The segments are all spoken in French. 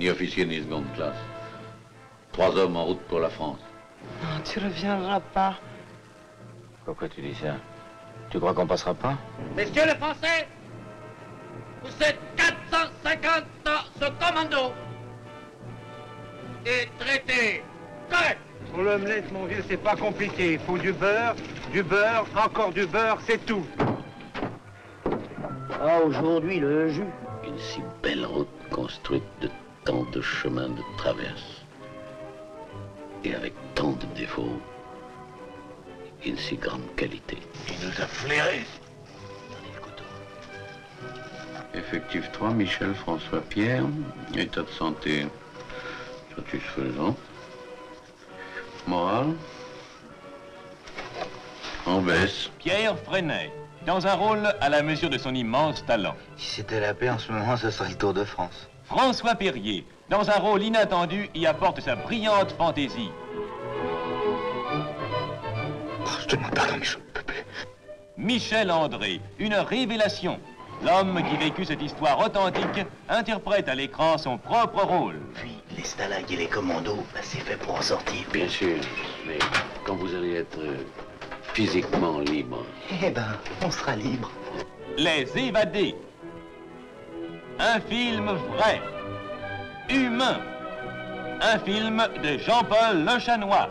ni officier ni seconde classe. Trois hommes en route pour la France. Non, tu reviendras pas. Pourquoi tu dis ça? Tu crois qu'on passera pas? Messieurs les Français, vous êtes 450 dans ce commando. Et traité correct. Pour l'omelette, mon vieux, c'est pas compliqué. Il faut du beurre, du beurre, encore du beurre, c'est tout. Ah, aujourd'hui, le jus. Une si belle route construite de tant de chemins de traverse. Et avec tant de défauts. Une si grande qualité. Il nous a flairés. Effectif 3, Michel François Pierre. État de santé satisfaisant. Morale en baisse. Pierre Freinet, dans un rôle à la mesure de son immense talent. Si c'était la paix en ce moment, ce serait le Tour de France. François Perrier, dans un rôle inattendu, y apporte sa brillante fantaisie. Oh, je te demande pardon, Michel. Michel André, une révélation. L'homme qui vécut cette histoire authentique interprète à l'écran son propre rôle. Puis, les stalags et les commandos, bah, c'est fait pour en sortir. Bien sûr, mais quand vous allez être euh, physiquement libre, Eh ben, on sera libre. Les évadés. Un film vrai, humain. Un film de Jean-Paul Lechanois.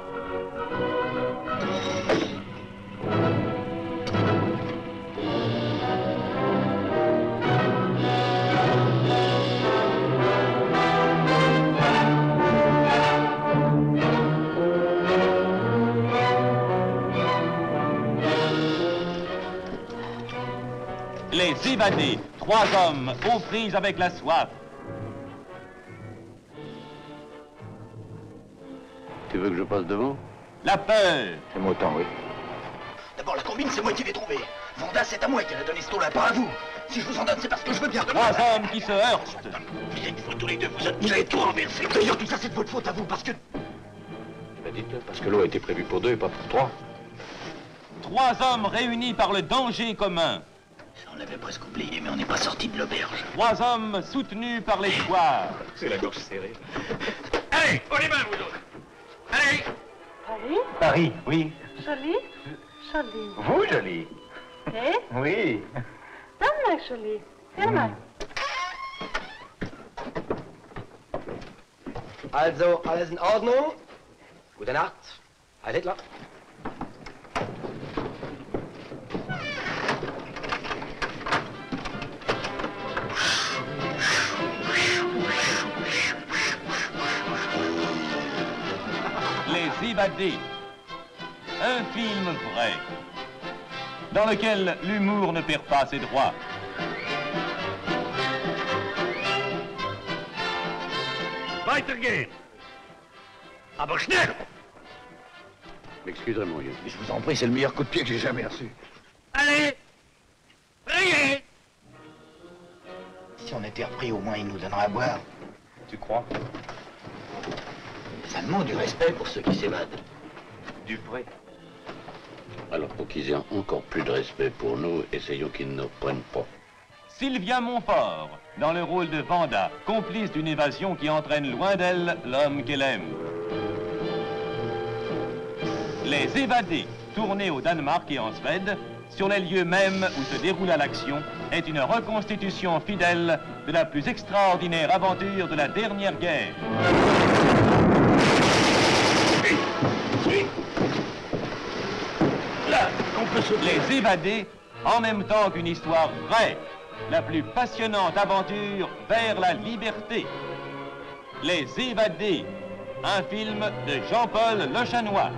Les évadés, trois hommes aux prises avec la soif. tu veux que je passe devant? La peur, Fais-moi autant, oui. D'abord, la combine, c'est moi qui l'ai trouvée. Vanda, c'est à moi qui a donné ce tour-là, pas à vous. Si je vous en donne, c'est parce que je veux bien. trois hommes qui se heurtent. Vous êtes fous tous les deux, vous, êtes- vous avez tout renversé. D'ailleurs, tout ça, c'est de votre faute à vous, parce que... Ben dites-le, parce que l'eau a été prévue pour deux et pas pour trois. Trois hommes réunis par le danger commun. On l'avait presque oublié, mais on n'est pas sorti de l'auberge. Trois hommes soutenus par l'espoir. C'est la gorge serrée. Allez, on les mains, vous autres. Allez, Paris Paris, oui. Joli Joli. Vous, joli. Eh Oui. Donne-moi joli. Fais-moi. Also, alles in Ordnung? Gute Nacht. Heil Hitler. Évadés. Un film vrai. Dans lequel l'humour ne perd pas ses droits. weitergehen. Aber schnell. M'excuserez, mon vieux. Je vous en prie, c'est le meilleur coup de pied que j'ai jamais reçu. Allez, priez. Si on était repris, au moins, il nous donnera à boire. Tu crois? Ça demande du respect pour ceux qui s'évadent. Du vrai. Alors, pour qu'ils aient encore plus de respect pour nous, essayons qu'ils ne nous prennent pas. Sylvia Montfort, dans le rôle de Vanda, complice d'une évasion qui entraîne loin d'elle l'homme qu'elle aime. Les évadés, tournés au Danemark et en Suède, sur les lieux mêmes où se déroula l'action, est une reconstitution fidèle de la plus extraordinaire aventure de la dernière guerre. Les évadés, en même temps qu'une histoire vraie, la plus passionnante aventure vers la liberté. Les évadés, un film de Jean-Paul Lechanois.